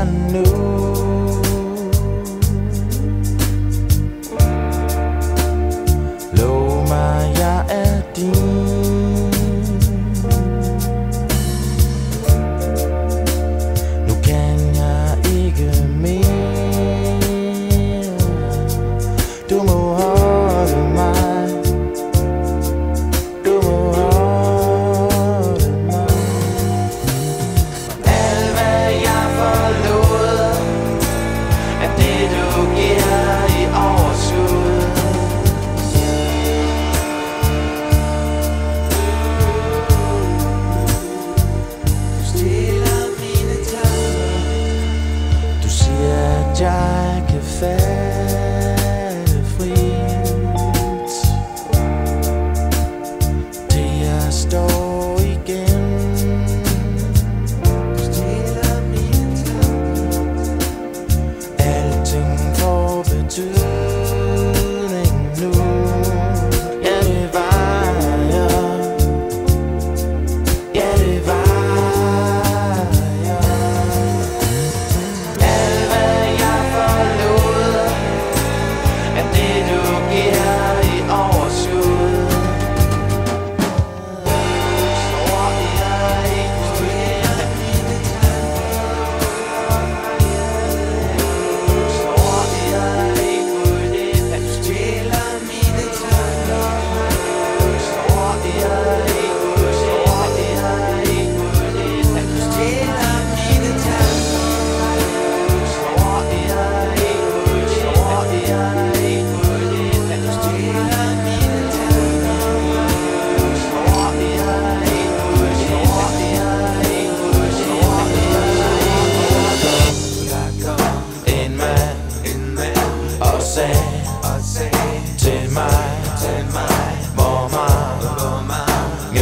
I knew jeg Det er frit står